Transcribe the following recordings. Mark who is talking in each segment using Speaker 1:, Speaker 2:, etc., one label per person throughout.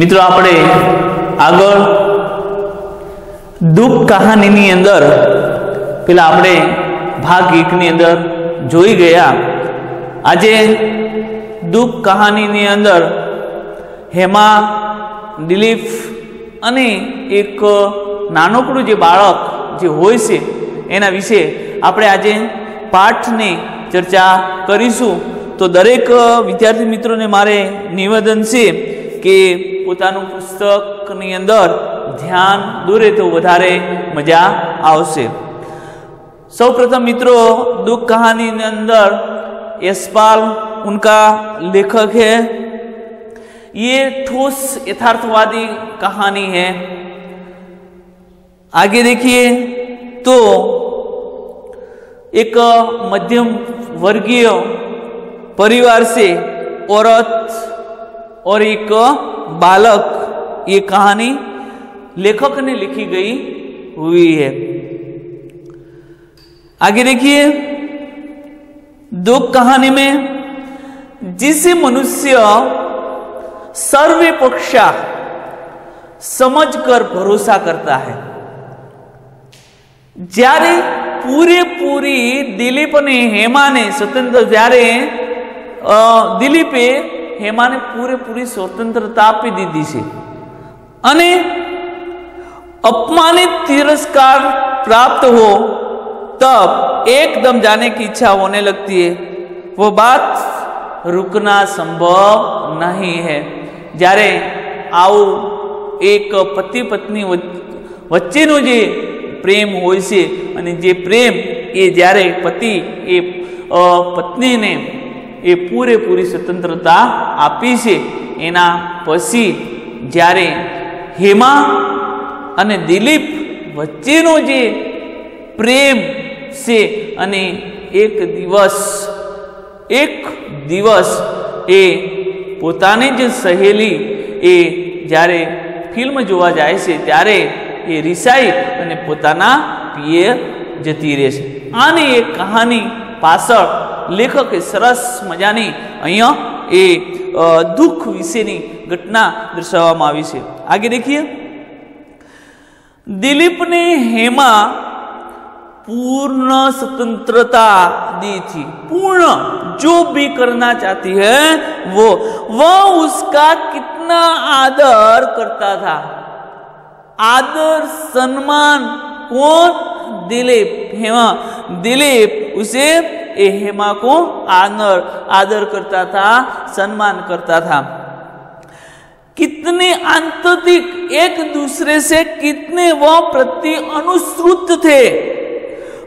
Speaker 1: મિત્રો, આપણે આગળ દુઃખ કહાનીની અંદર પેલા આપણે ભાગ એકની અંદર જોઈ ગયા. આજે દુઃખ કહાનીની અંદર હેમા, દિલીપ અને એક નાનકડું જે બાળક જે હોય છે, એના વિશે આપણે આજે પાઠની ચર્ચા કરીશું. તો દરેક વિદ્યાર્થી મિત્રોને મારે નિવેદન છે કે પોતાનું પુસ્તકની અંદર ધ્યાન દોરે તો વધારે મજા આવશે સૌ પ્રથમ મિત્રો दुख कहानी के अंदर यशपाल उनका लेखक है ये ठोस यथार्थवादी कहानी है आगे देखिए तो एक मध्यम वर्गीय परिवार से औरत और एक बालक ये कहानी लेखक ने लिखी गई हुई है आगे देखिए दो कहानी में जिसे मनुष्य सर्वे पक्षा समझकर भरोसा करता है જ્યારે પૂરેપૂરી દિલીપ અને હેમાને સ્વતંત્ર જ્યારે અ, દિલીપે હેમાને પૂરેપૂરી સ્વતંત્રતા આપી દીધી છે અને अपमानित तिरस्कार प्राप्त हो तब एकदम जाने की इच्छा होने लगती है वो बात रुकना संभव नहीं है જ્યારે આવું એક પતિ પત્ની વચ- વચ્ચેનો જે પ્રેમ હોય છે અને જે પ્રેમ એ જ્યારે પતિ એ અ, પત્નીને એ પૂરેપૂરી સ્વતંત્રતા આપી છે. એના પછી જ્યારે હેમા અને દિલીપ વચ્ચેનો જે પ્રેમ છે અને એક દિવસ એક દિવસ એ પોતાની જ સહેલી એ જ્યારે ફિલ્મ જોવા જાય છે, ત્યારે એ રિસાઈ અને પોતાના પિયે જતી રહે છે. આની એક કહાની પાછળ લેખકે સરસ મજાની અહીંયા એ અ, દુઃખ વિશેની ઘટના દર્શાવવામાં આવી છે આગે દેખીએ दिलीप ने हेमा पूर्ण स्वतंत्रता दी थी पूर्ण जो भी करना चाहती है वो वह उसका कितना आदर करता था आदर सम्मान कौन दिलीप हेमा दिलीप उसे ये हेमा को आदर आदर करता था, सम्मान करता था। कितने आंतरिक एक दूसरे से कितने वह प्रति अनुश्रुत थे।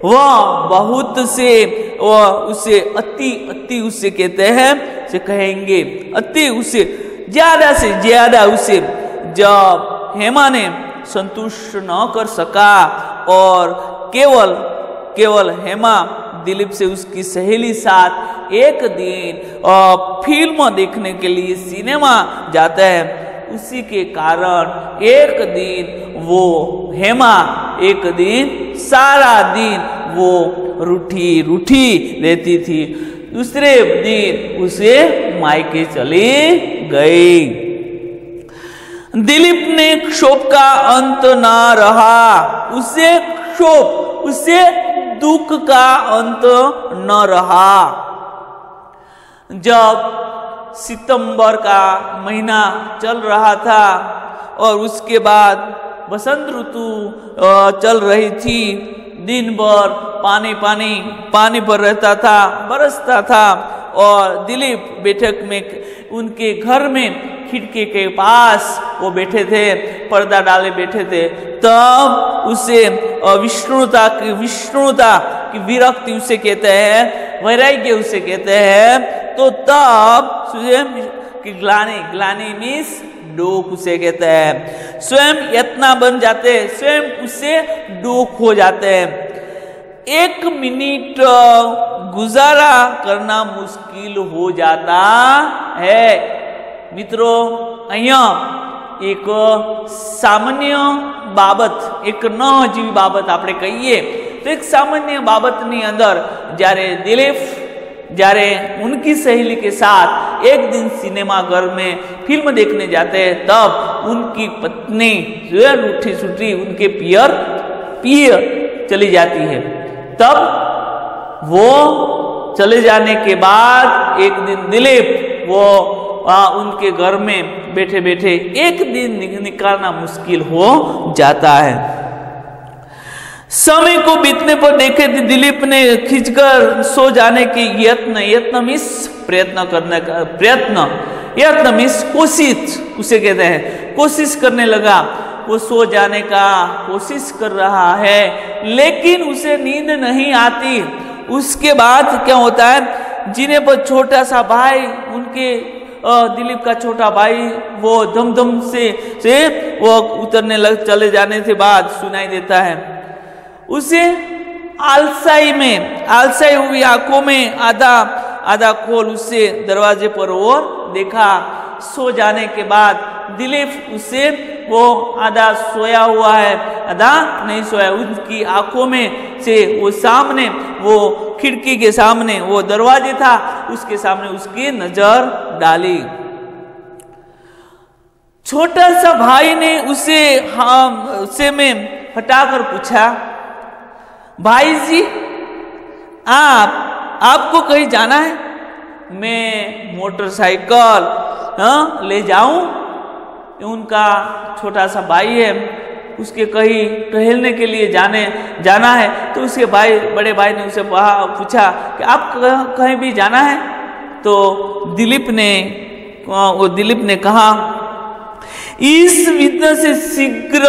Speaker 1: वह बहुत से वह उसे अति अति उसे कहते हैं से कहेंगे अति उसे, ज़्यादा से ज़्यादा उसे, जब हेमा ने संतुष्ट न कर सका और केवल केवल हेमा दिलीप से उसकी सहेली साथ एक दिन फ़िल्म देखने के लिए सिनेमा जाता है। उसी के कारण एक दिन वो, हेमा, एक दिन सारा दिन वो रूठी रूठी रहती थी। दूसरे दिन उसे मायके चली गई। दिलीप ने क्षोभ का अंत ना रहा। उसे क्षोभ, उसे दुख का अंत न रहा। जब सितंबर का महीना चल रहा था और उसके बाद बसंत ऋतु चल रही थी, दिन भर पानी पानी पानी पर रहता था, बरसता था और दिलीप बैठक में, उनके घर में खिड़की के पास वो बैठे थे, पर्दा डाले बैठे थे। तब उसे विष्णुता की विष्णुता की विरक्ति उसे कहते हैं, वैराग्य उसे कहते हैं। तो तब की ग्लानी ग्लानी मीन्स डोक उसे कहते हैं। स्वयं यत्ना बन जाते हैं स्वयं उसे डोक हो जाते हैं। एक मिनट गुजारा करना मुश्किल हो जाता है મિત્રો અહીંયા એક સામાન્ય બાબત એક ન જેવી બાબત આપણે કહીએ તો એક સામાન્ય બાબતની અંદર જ્યારે દિલીપ जारे उनकी सहेली के साथ एक दिन सिनेमा घर में फिल्म देखने जाते हैं तब उनकी पत्नी रूठी सुठी उनके पियर पियर चली जाती है तब वो चले जाने के बाद एक दिन दिलीप वो आ, उनके घर में बैठे बैठे एक दिन निकालना मुश्किल हो जाता है। समय को बीतने पर देखे दिलीप ने खींचकर सो जाने की यत्न यत्न मिस प्रयत्न करने का प्रयत्न यत्न मिस कोशिश उसे कहते हैं कोशिश करने लगा। वो सो जाने का कोशिश कर रहा है, लेकिन उसे नींद नहीं आती। उसके बाद क्या होता है, जिन्हें पर छोटा सा भाई, उनके दिलीप का छोटा भाई, वो धमधम से से वो उतरने लग, चले जाने से बाद सुनाई देता है। उसे आलसाई में, आलसाई हुई आँखों में आधा आधा खोल उससे दरवाजे पर और देखा। सो जाने के बाद दिलीप उसे वो आधा सोया हुआ है, आधा नहीं सोया, उनकी आँखों में से वो सामने, वो खिड़की के सामने वो दरवाजे था, उसके सामने उसकी नज़र डाली। छोटा सा भाई ने उसे हाँ उसे में हटाकर पूछा, भाई जी, आप, आपको कहीं जाना है? मैं मोटरसाइकिल हाँ ले जाऊँ? उनका छोटा सा भाई है, उसके कहीं टहलने के लिए जाने, जाना है। तो उसके भाई, बड़े भाई ने उसे पूछा कि आप कहीं भी जाना है? तो दिलीप ने वो दिलीप ने कहा, इस विघ्न से शीघ्र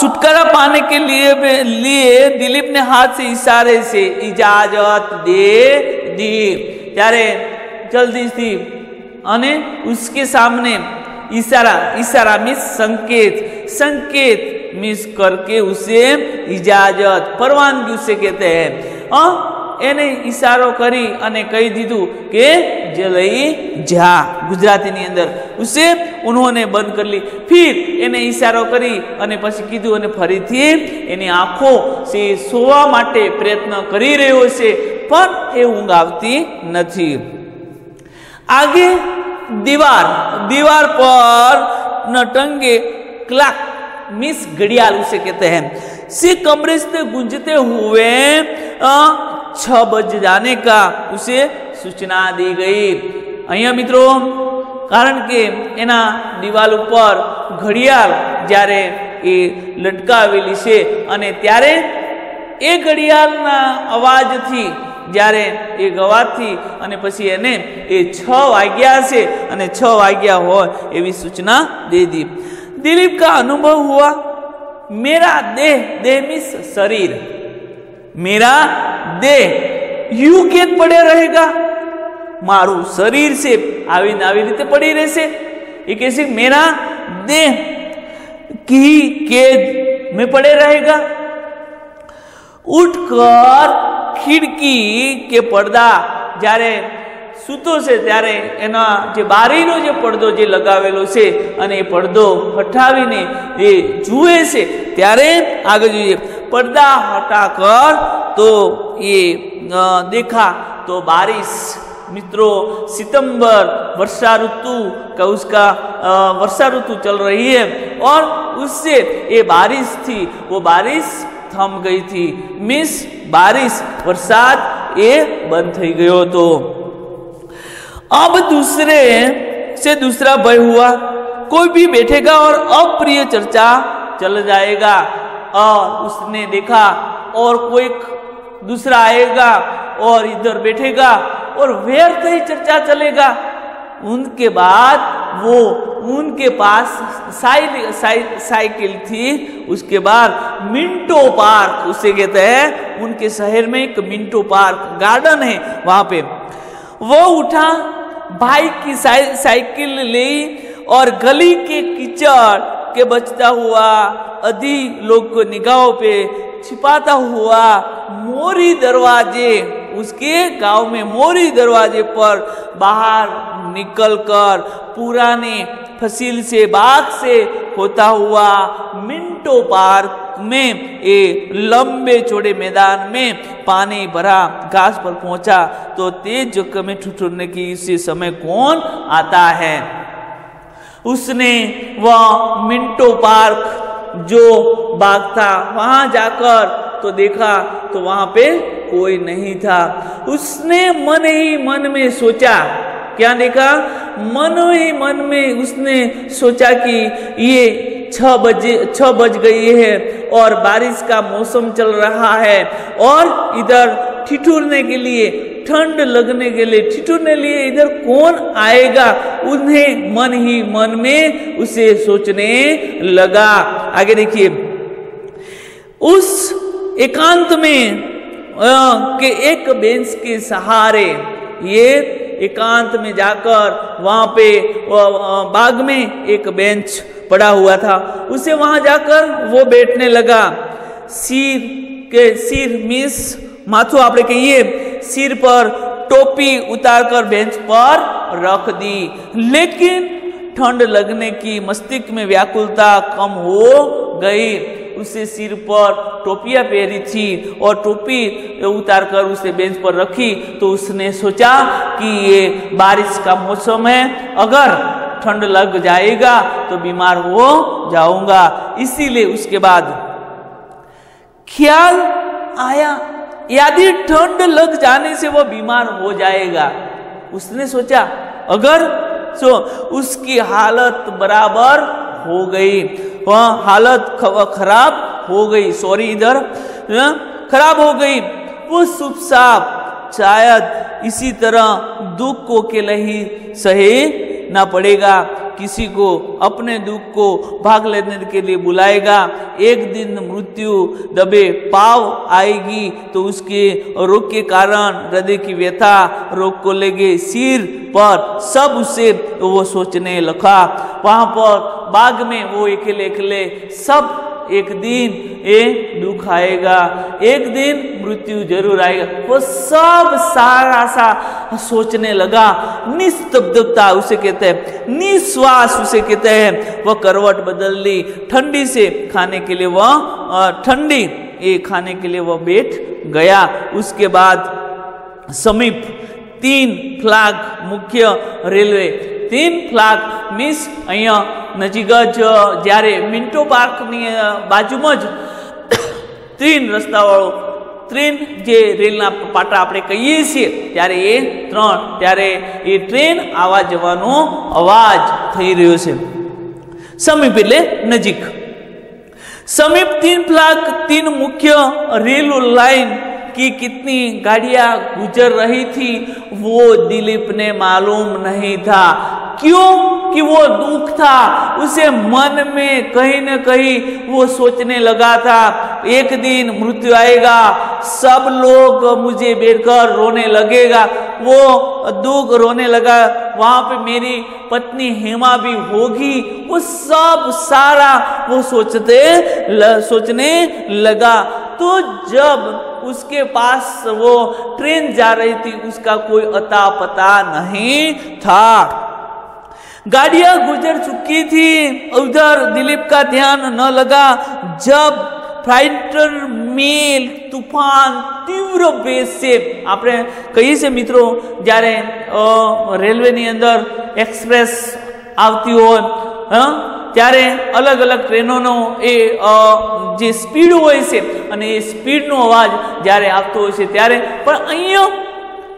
Speaker 1: छुटकारा पाने के लिए लिए दिलीप ने हाथ से इशारे से इजाज़त दे दी। ત્યારે જલ્દી થી અને उसके सामने इशारा इशारा मीन्स संकेत संकेत मीन्स करके उसे इजाजत परवानगी उसे कहते हैं એને ઈશારો કરી અને કહી દીધું કે जे लई जा ગુજરાતી અંદર. ઉસે ઉન્હોને બંધ કરી લી. ફિર એને ઈશારો કરી અને પછી કીધું અને ફરીથી એની આંખો સે સોવા માટે પ્રયત્ન કરી રહ્યો છે, પણ એ ઊંઘ આવતી નથી. આગે દીવાર દીવાર પર ન ટંગે ક્લાક મિસ ઘડિયાળ ઉસે કહેતે હૈ. सी કમરેશ से गूंजते हुए छ बज जाने का उसे સૂચના દી ગઈ. અહીંયા મિત્રો, કારણ કે એના દિવાલ ઉપર ઘડિયાળ જ્યારે એ લટકાવેલી છે અને ત્યારે એ ઘડિયાળના અવાજથી જ્યારે એ ગવાથી અને પછી એને એ છ વાગ્યા હશે અને છ વાગ્યા હોય એવી સૂચના દે દી. દિલીપ કા અનુભવ હુઆ? મેરા દેહ દેહ મીન્સ શરીર. મેરા દેહ યુ કેન પડે રહેગા? મારું શરીર છે, આવીને આવી રીતે પડી રહેશે. એ કહે છે, મેરા દેહ કી કેદ મેં પડે રહેગા? ઉઠકર ખીડકી કે પડદા જ્યારે સૂતો છે, ત્યારે એના જે બારીનો જે પડદો જે લગાવેલો છે અને એ પડદો હટાવીને એ જુએ છે, ત્યારે આગળ જોઈએ. પડદા હટા કર તો એ દેખા તો બારીશ मित्रों सितंबर वर्षा ऋतु का उसका वर्षा ऋतु चल रही है और उससे ये बारिश थी वो बारिश थम गई थी मिस बारिश बरसात ये बंद થઈ ગયો તો अब दूसरे से दूसरा भय हुआ कोई भी बैठेगा और अप्रिय चर्चा चल जाएगा और उसने देखा और कोई दूसरा आएगा और इधर बैठेगा और व्यर्थ ही चर्चा चलेगा। उनके बाद वो उनके पास साइकिल साइ, साइकिल थी उसके बाद मिंटो पार्क उसे कहते हैं उनके शहर में एक मिंटो पार्क गार्डन है वहाँ पे। वो उठा बाइक की साइ, साइकिल ले और गली के कीचड़ के बचता हुआ अधिक लोग को निगाहों पे छिपाता हुआ मोरी दरवाजे, उसके गाँव में मोरी दरवाजे पर बाहर निकलकर पुराने फसील से, बाग से होता हुआ मिंटो पार्क में ये लंबे चौड़े मैदान में पानी भरा घास पर पहुँचा तो तेज जोक में ठुठुरने की इसी समय कौन आता है? उसने वह मिंटो पार्क जो बाग था, वहाँ जाकर तो देखा तो वहाँ पे कोई नहीं था। उसने मन ही मन में सोचा। क्या देखा? मन ही मन में उसने सोचा कि ये छह बजे, छह बज गई है और बारिश का मौसम चल रहा है और इधर ठिठुरने के लिए, ठंड लगने के लिए, ठिठुरने लिए इधर कौन आएगा? उन्हें मन ही मन में उसे सोचने लगा। आगे देखिए, उस एकांत में के एक बेंच के सहारे, ये एकांत में जाकर वहाँ पे बाग में एक बेंच पड़ा हुआ था। उसे वहाँ जाकर वो बैठने लगा। सिर के, सिर मिस, माथो आप कहिए सिर पर टोपी उतारकर बेंच पर रख दी। लेकिन ठंड लगने की मस्तिष्क में व्याकुलता कम हो गई। उसे सिर पर टोपियाँ पहरी थी और टोपी उतार कर उसे बेंच पर रखी तो उसने सोचा कि ये बारिश का मौसम है, अगर ठंड लग जाएगा तो बीमार हो जाऊँगा। इसीलिए उसके बाद ख्याल आया, यदि ठंड लग जाने से वो बीमार हो जाएगा। उसने सोचा, अगर सो उसकी हालत बराबर हो गई। वह हालत खराब हो गई। सॉरी इधर। खराब हो गई। वो शुभ शायद इसी तरह दुख को अकेले ही सहे ना पड़ेगा। किसी को, अपने दुख को भाग लेने के लिए बुलाएगा। एक दिन मृत्यु दबे, पाव आएगी तो उसके रोग के कारण हृदय की व्यथा, रोग को लेगे सिर पर सब उसे वो सोचने लगा। वहाँ पर बाग में वो अकेले अकेले सब एक दिन ये दुख आएगा, एक दिन मृत्यु ज़रूर आएगा। वो सब सारा सा सोचने लगा। निस्तब्धता उसे कहते हैं, निश्वास उसे कहते हैं। वह करवट बदल ली, ठंडी से खाने के लिए वह ठंडी ये खाने के लिए वह बैठ गया। उसके बाद समीप तीन फ्लाग मुख्य रेलवे तीन ફ્લાગ મીન્સ અહીંયા નજીક જ જ્યારે મિન્ટો પાર્કની બાજુમાં જ ત્રીન રસ્તાવાળો ટ્રેન જે રેલના પાટા આપણે કહીએ છીએ ત્યારે એ ત્રણ ત્યારે એ ટ્રેન આવા જવાનો અવાજ થઈ રહ્યો છે સમીપ એટલે નજીક समीप तीन फ्लाग तीन मुख्य रेल लाइन की कितनी गाड़ियां गुजर रही थी वो दिलीप ने मालूम नहीं था क्यों कि वो दुख था? उसे मन में कहीं ना कहीं वो सोचने लगा था एक दिन मृत्यु आएगा सब लोग मुझे बैठकर रोने लगेगा। वो दुख रोने लगा वहाँ पे मेरी पत्नी हेमा भी होगी। वो सब सारा वो सोचते ल, सोचने लगा। तो जब उसके पास वो ट्रेन जा रही थी उसका कोई अता पता नहीं था। गाड़ियां गुजर चुकी थी उधर दिलीप का ध्यान न लगा जब ફાઇટર મેલ તૂફાન તીવ્ર વેગ છે આપણે કહીએ છીએ મિત્રો જ્યારે રેલવેની અંદર એક્સપ્રેસ આવતી હોય ત્યારે અલગ અલગ ટ્રેનોનો એ જે સ્પીડ હોય છે અને એ સ્પીડનો અવાજ જ્યારે આવતો હોય છે ત્યારે પણ અહીંયા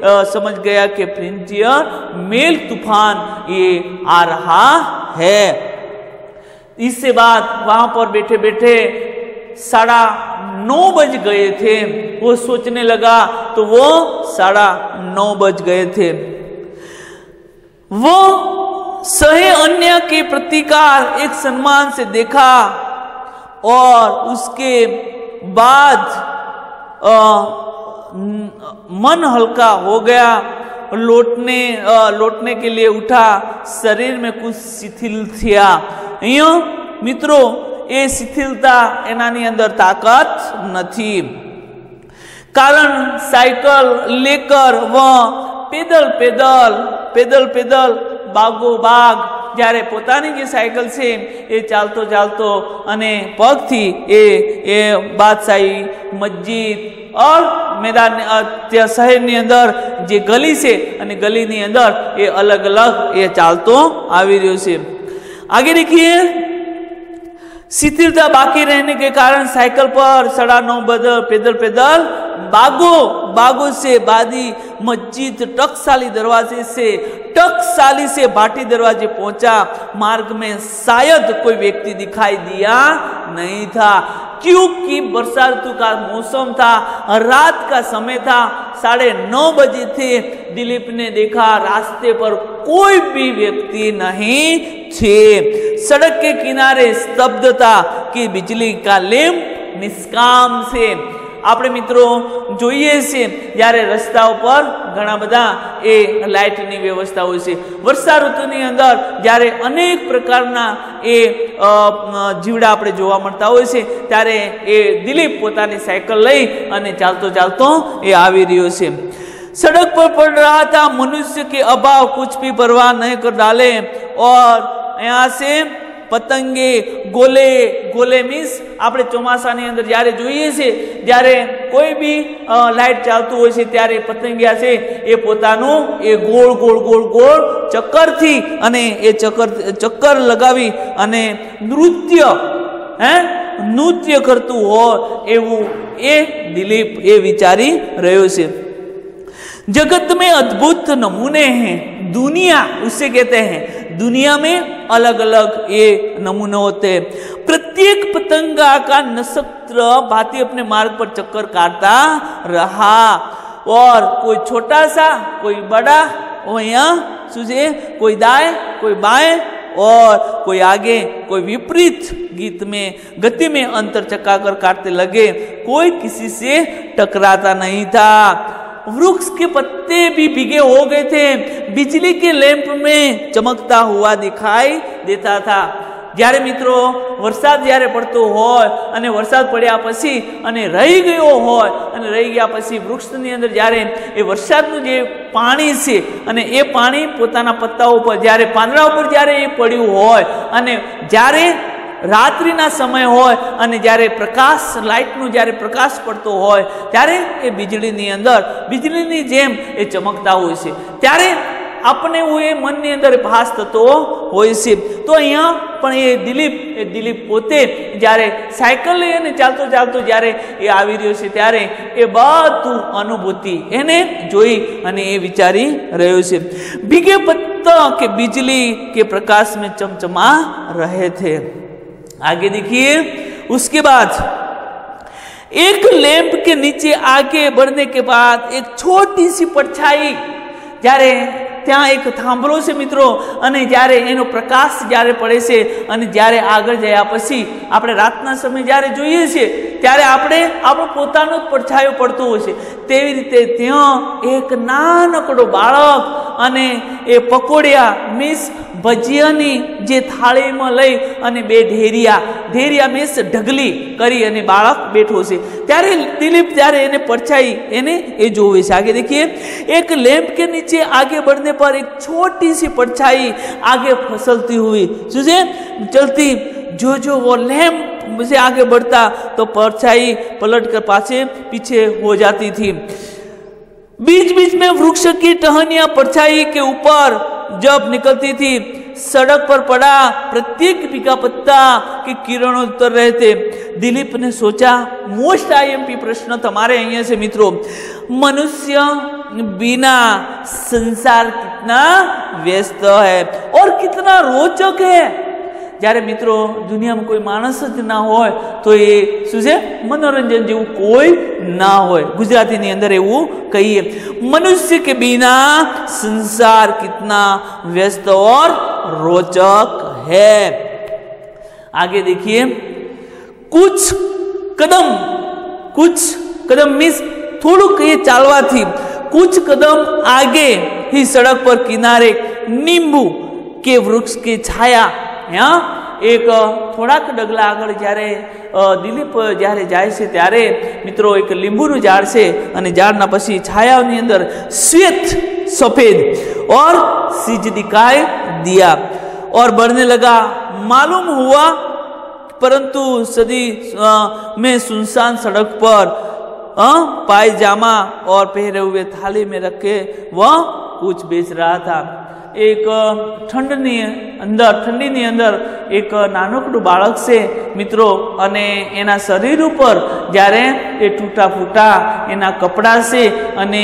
Speaker 1: आ, समझ गया कि प्रिंटियर मेल तूफ़ान ये आ रहा है। इससे बाद वहाँ पर बैठे बैठे साढ़ा नौ बज गए थे। वो सोचने लगा तो वो साढ़ा नौ बज गए थे। वो सहे अन्य के प्रतिकार एक सम्मान से देखा और उसके बाद मन हल्का हो गया लौटने लौटने के लिए उठा शरीर में कुछ शिथिल થયા અહીંયા મિત્રો એ શિથિલતા એનાની અંદર તાકાત નથી કારણ સાયકલ લેકર વ પેદલ પેદલ પેદલ પેદલ બાગો બાગ જ્યારે પોતાની જે સાયકલ છે એ ચાલતો ચાલતો અને પગથી એ એ બાદશાહી મસ્જિદ ઓર મેદાન શહેરની અંદર જે ગલી છે અને ગલીની અંદર એ અલગ અલગ એ ચાલતો આવી રહ્યો છે आगे देखिए शिथिलता बाकी रहने के कारण साइकिल पर सड़ा नौ बदल पैदल पैदल बागो बागो से बादी मस्जिद टकसाली दरवाजे से, टकसाली से बाटी दरवाजे पहुँचा। मार्ग में शायद कोई व्यक्ति दिखाई दिया नहीं था। क्योंकि ऋतु का मौसम था, रात का समय था, साढ़े नौ बजे थे। दिलीप ने देखा, रास्ते पर कोई भी व्यक्ति नहीं थे। सड़क के किनारे स्तब्धता कि बिजली का लेम्प निष्काम से આપણે મિત્રો જોઈએ છીએ જ્યારે રસ્તાઓ પર ઘણા બધા એ લાઇટની વ્યવસ્થા હોય છે વર્ષા ઋતુની અંદર જ્યારે અનેક પ્રકારના એ જીવડા આપણે જોવા મળતા હોય છે ત્યારે એ દિલીપ પોતાની સાયકલ લઈ અને ચાલતો ચાલતો એ આવી રહ્યો છે सड़क पर पड़ रहा था मनुष्य के अभाव कुछ भी परवाह नहीं कर डाले और यहाँ से પતંગે ગોલે ગોલે મીન્સ આપણે ચોમાસાની અંદર જ્યારે જોઈએ છે જ્યારે કોઈ બી લાઇટ ચાલતું હોય છે ત્યારે પતંગિયા છે એ પોતાનું એ ગોળ ગોળ ગોળ ગોળ ચક્કરથી અને એ ચક્કર ચક્કર લગાવી અને નૃત્ય, હે? નૃત્ય કરતું હોય એવું એ દિલીપ એ વિચારી રહ્યો છે. जगत में अद्भुत नमूने हैं। दुनिया, उसे कहते हैं। दुनिया में अलग अलग ये नमूने होते हैं। प्रत्येक पतंगा का नक्षत्र भांति अपने मार्ग पर चक्कर काटता रहा। और कोई छोटा सा, कोई बड़ा वो यहाँ, सुझे, कोई दाएँ, कोई बाएँ, और कोई आगे, कोई विपरीत गीत में, गति में अंतर चक्का कर काटते लगे। कोई किसी से टकराता नहीं था। वृक्ष के पत्ते भी भीगे हो गए थे बिजली के लैंप में चमकता हुआ दिखाई देता था જ્યારે મિત્રો વરસાદ જ્યારે પડતો હોય અને વરસાદ પડ્યા પછી અને રહી ગયો હોય અને રહી ગયા પછી વૃક્ષની અંદર જ્યારે એ વરસાદનું જે પાણી છે અને એ પાણી પોતાના પત્તા ઉપર જ્યારે પાંદડા ઉપર જ્યારે એ પડ્યું હોય અને જ્યારે રાત્રિના સમય હોય અને જ્યારે પ્રકાશ, લાઇટનું જ્યારે પ્રકાશ પડતો હોય, ત્યારે એ વીજળીની અંદર, વીજળીની જેમ એ ચમકતા હોય છે. ત્યારે આપણે હું એ મનની અંદર ભાસ થતો હોય છે. તો અહીંયા પણ એ દિલીપ એ દિલીપ પોતે જ્યારે સાયકલ લઈને ચાલતો ચાલતો જ્યારે એ આવી રહ્યો છે, ત્યારે એ બધું અનુભૂતિ એને જોઈ અને એ વિચારી રહ્યો છે. બીગે પત્તા કે બીજલી કે પ્રકાશ મેં ચમચમા રહે છે. आगे देखिए उसके बाद एक लैंप के नीचे आगे बढ़ने के बाद एक छोटी सी परछाई જ્યારે ત્યાં એક થાંભલો છે મિત્રો અને જ્યારે એનો પ્રકાશ જ્યારે પડે છે અને જ્યારે આગળ ગયા પછી આપણે રાતના સમય જ્યારે જોઈએ છીએ ત્યારે આપણે આપણો પોતાનો જ પડછાયો પડતો હોય છે તેવી રીતે ત્યાં એક નાનકડો બાળક અને એ પકોડિયા મીન્સ ભજીયાની જે થાળીમાં લઈ અને બે ઢેરિયા ઢેરિયા મીન્સ ઢગલી કરી અને બાળક બેઠો છે ત્યારે દિલીપ ત્યારે એને પરછાઈ એને એ જોવે છે आगे देखिए एक लैंप के नीचे आगे बढ़ने पर एक छोटी सी परछाई आगे फसलती हुई सुझे चलती जो जो वो लैंप से आगे बढ़ता तो परछाई पलट कर पाछे पीछे हो जाती थी बीच बीच में वृक्ष की टहनियां परछाई के ऊपर जब निकलती थी, सड़क पर पड़ा प्रत्येक पिका पत्ता के किरणोत्तर रहते दिलीप ने सोचा, मोस्ट आईएमपी प्रश्न तुम्हारे यहाँ से मित्रों। मनुष्य बिना संसार कितना व्यस्त है और कितना रोचक है। જ્યારે મિત્રો દુનિયામાં કોઈ માણસ જ ના હોય તો એ શું છે મનોરંજન જેવું કોઈ ના હોય ગુજરાતીની અંદર એવું કહીએ મનુષ્ય કે बिना संसार कितना व्यस्त और रोचक है आगे देखिए कुछ कदम कुछ कदम मिस થોડુંક એ ચાલવાથી कुछ कदम आगे ही सड़क पर किनारे नींबू કે વૃક્ષ કે છાયા હા એક અ, થોડાક ડગલા આગળ જ્યારે અ, દિલીપ જ્યારે જાય છે ત્યારે મિત્રો એક લીંબુનું ઝાડ છે અને ઝાડના પછી છાયાની અંદર શ્વેત સફેદ और सीज दिखाई दिया और बढ़ने लगा मालूम हुआ परंतु सदी अ, में सुनसान सड़क पर अ, पायजामा और पहरे हुए थाली में रखे वह कुछ बेच रहा था એક અ, ઠંડની અંદર ઠંડીની અંદર એક નાનકડું બાળક છે મિત્રો અને એના શરીર ઉપર જ્યારે એ તૂટા ફૂટા એના કપડાં છે અને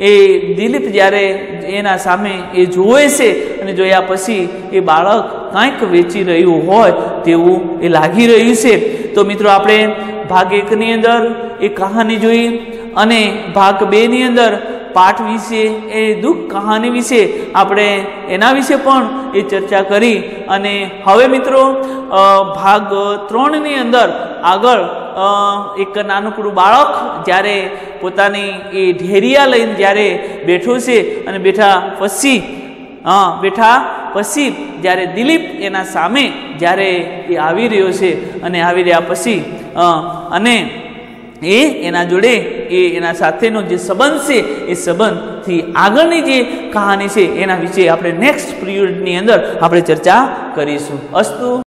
Speaker 1: એ દિલીપ જ્યારે એના સામે એ જોવે છે અને જોયા પછી એ બાળક કાંઈક વેચી રહ્યું હોય તેવું એ લાગી રહ્યું છે તો મિત્રો આપણે ભાગ એકની અંદર એ કહાની જોઈ અને ભાગ બેની અંદર પાઠ વિશે, એ દુઃખ કહાની વિશે આપણે એના વિશે પણ એ ચર્ચા કરી. અને હવે મિત્રો ભાગ ત્રણની અંદર આગળ એક નાનકડું બાળક જ્યારે પોતાની એ ઢેરિયા લઈને જ્યારે બેઠો છે અને બેઠા પછી હા બેઠા પછી જ્યારે દિલીપ એના સામે જ્યારે એ આવી રહ્યો છે અને આવી રહ્યા પછી અને એ એના જોડે, એ એના સાથેનો જે સંબંધ છે, એ સંબંધથી આગળની જે કહાની છે, એના વિશે આપણે નેક્સ્ટ પિરિયડની અંદર આપણે ચર્ચા કરીશું. અસ્તુ.